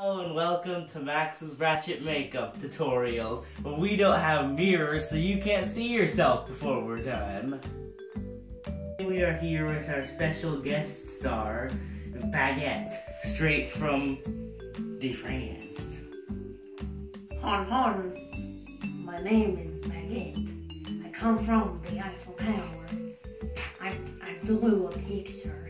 Hello and welcome to Max's Ratchet Makeup Tutorials. But we don't have mirrors so you can't see yourself before we're done. We are here with our special guest star, Baguette, straight from the France. Hon hon. My name is Baguette. I come from the Eiffel Tower. I, I drew a picture.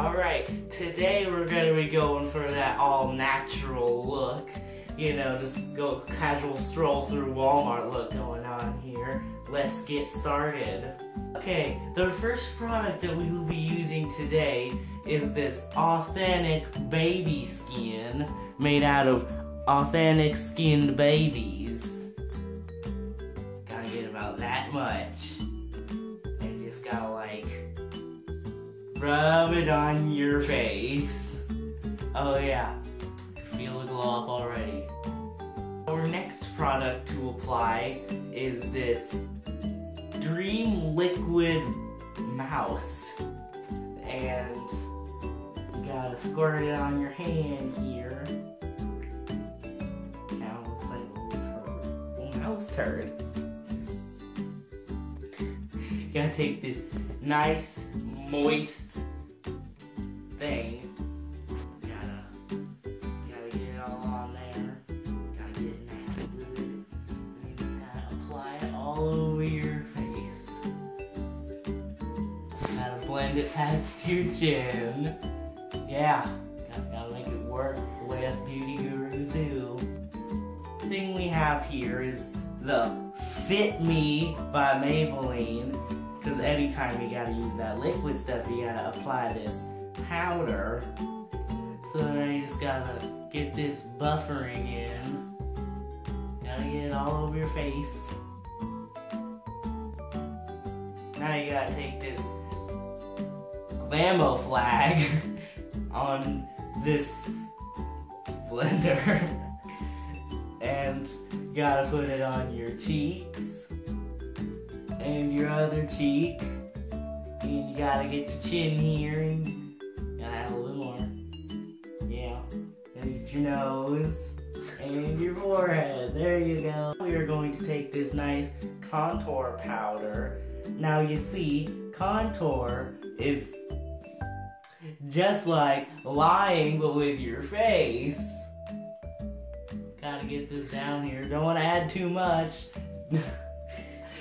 Alright, today we're gonna be going for that all natural look. You know, just go casual stroll through Walmart look going on here. Let's get started. Okay, the first product that we will be using today is this authentic baby skin made out of authentic skinned babies. Gotta get about that much. Rub it on your face. Oh yeah, feel the glow up already. Our next product to apply is this Dream Liquid Mouse. And you gotta squirt it on your hand here. Kinda looks like. A mouse turd. You gotta take this nice, moist thing. Gotta, gotta get it all on there. Gotta get it nice and good. And you just gotta apply it all over your face. Gotta blend it past your chin. Yeah, gotta, gotta make it work the way us beauty gurus do. Thing we have here is the Fit Me by Maybelline. Because anytime you gotta use that liquid stuff, you gotta apply this powder. So then you just gotta get this buffering in. Gotta get it all over your face. Now you gotta take this Glamo flag on this blender and gotta put it on your cheeks and your other cheek. And you gotta get your chin here and gotta add a little more. Yeah. And your nose and your forehead. There you go. We are going to take this nice contour powder. Now you see, contour is just like lying but with your face. Gotta get this down here. Don't want to add too much.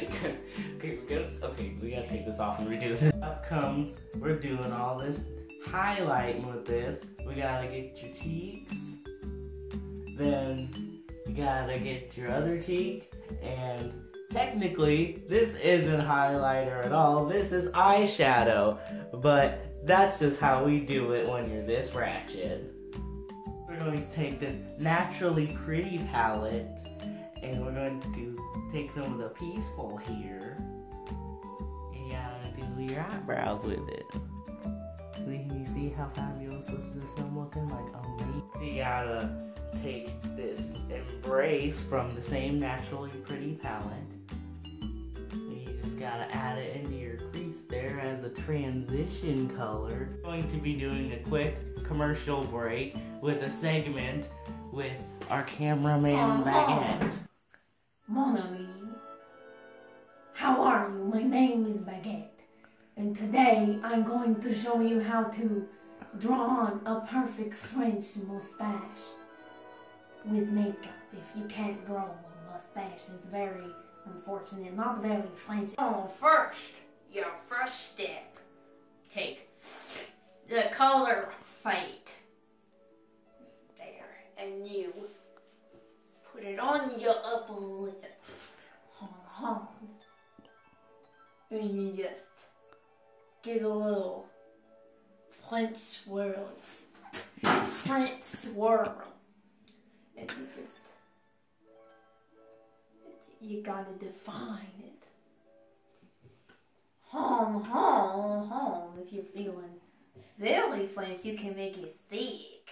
okay, we gotta, okay, we gotta take this off and redo this. Up comes, we're doing all this highlighting with this. We gotta get your cheeks. Then you gotta get your other cheek. And technically, this isn't highlighter at all. This is eyeshadow. But that's just how we do it when you're this ratchet. We're going to take this naturally pretty palette and we're going to take some of the peaceful here and do your eyebrows with it. See, you see how fabulous this is I'm looking like amazing. You gotta take this embrace from the same naturally pretty palette. And you just gotta add it into your crease there as a transition color. We're going to be doing a quick commercial break with a segment with our cameraman Uh-huh. Baguette. Mon ami. How are you? My name is Baguette. And today I'm going to show you how to draw on a perfect French mustache with makeup. If you can't grow a mustache, it's very unfortunate, not very French. Oh, first, your first step, take the color Fate there, and you on your upper lip. Hon. And you just get a little French swirl. French swirl. And you just you gotta define it. Hon hon hon if you're feeling very French you can make it thick.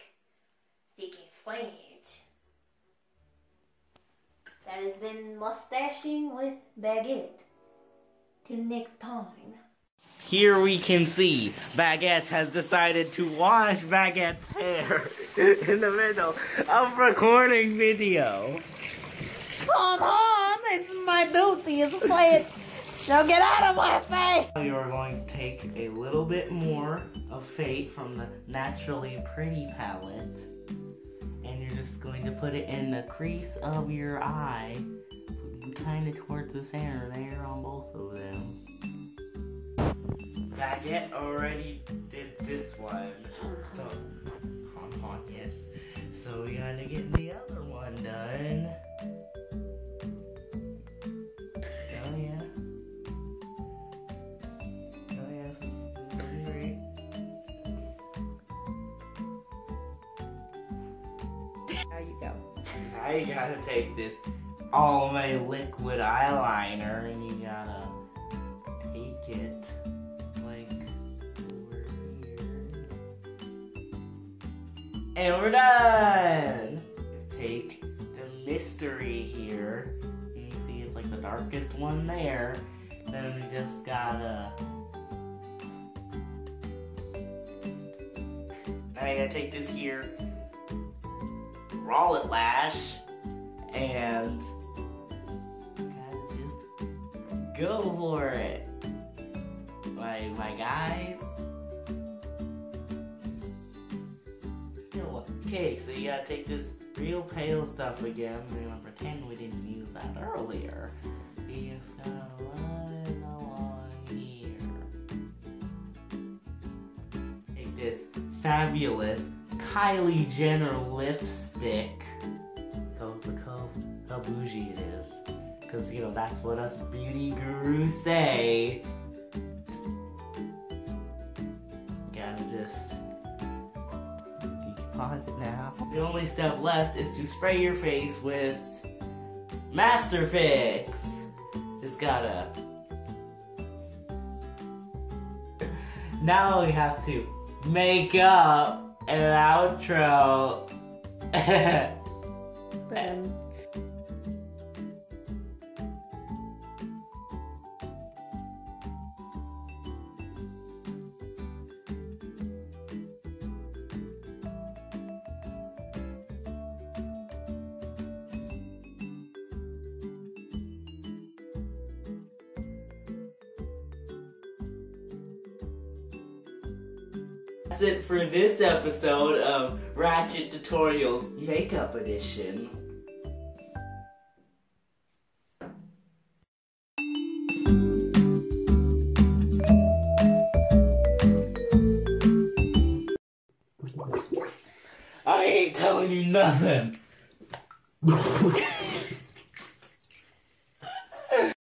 Thick and French. That has been mustaching with baguette. Till next time. here we can see Baguette has decided to wash Baguette's hair in the middle of recording video. Hold on, it's my duty as a play it. Now get out of my face! We are going to take a little bit more of Fate from the Naturally Pretty palette. You're just going to put it in the crease of your eye. Kind of towards the center there on both of them. Baguette already did this one. So, yes. So we gotta get the other one done. You gotta take this Almay liquid eyeliner and you gotta take it like over here. And we're done! Take the mystery here. You see it's like the darkest one there. Then we just gotta. You gotta take this here Rowlet Lash and gotta just go for it. My my guys. Okay, so you gotta take this real pale stuff again. We're gonna pretend we didn't use that earlier. You just gotta line along here. Take this fabulous Kylie Jenner lipstick. Go look how, how bougie it is. Cause you know that's what us beauty gurus say. Gotta just you pause it now. The only step left is to spray your face with Master Fix. Just gotta. Now we have to make up an outro. That's it for this episode of Ratchet Tutorials Makeup Edition. I ain't telling you nothing.